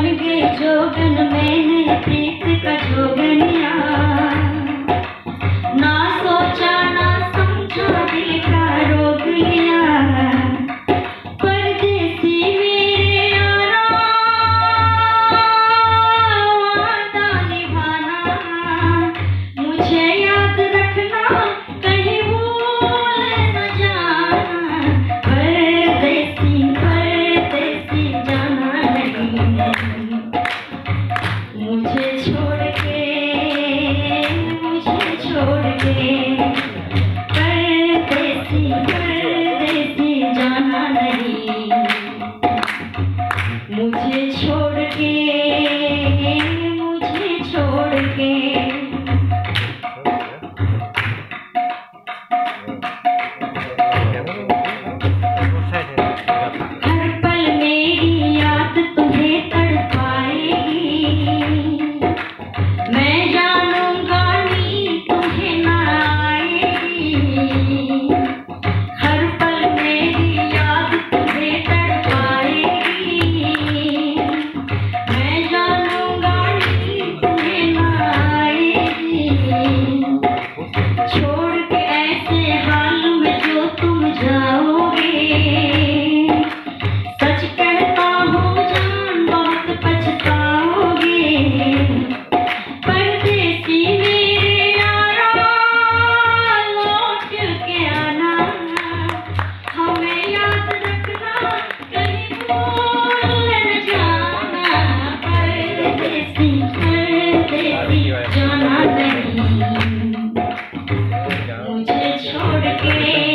जोगन मैंने प्रीत का जोगनिया परदेसी